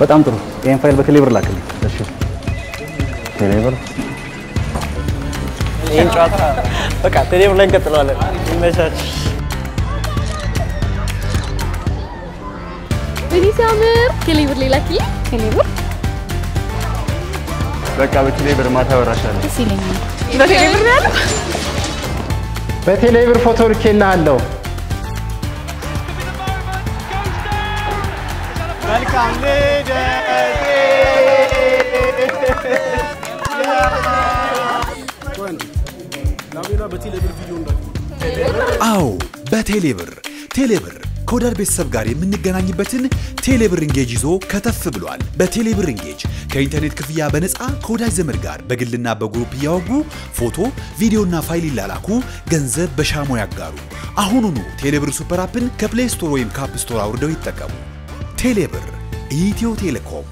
በጣም ጥሩ። ይሄን ፋይል በቴሌብር ላክልኝ። እሺ ቴሌብር ይህን ጨዋታ በቃ ቴሌብር ላይ እንቀጥለዋለን። ይመቻች። ወይኔ ሲያምር። ቴሌብር ሌላ ኪ ቴሌብር በቃ በቴሌብር ማታ ወራሻለሁ። ደስ ይለኛል። በቴሌብር ነው ያለው። በቴሌብር ፎቶ ልኬልሃለሁ። መልካም አዎ በቴሌብር ቴሌብር ከወዳጅ ቤተሰብ ጋር የምንገናኝበትን ቴሌብር Engage ይዞ ከተፍ ብሏል። በቴሌብር Engage ከኢንተርኔት ክፍያ በነፃ ከወዳጅ ዘመድ ጋር በግልና በ group እያወጉ ፎቶ፣ ቪዲዮና ፋይል ይላላኩ፣ ገንዘብ በሻሞ ያጋሩ። አሁኑኑ ቴሌብር SuperApp ን ከ Play Store ወይም ከ App Store አውርደው ይጠቀሙ። ቴሌብር ኢትዮ ቴሌኮም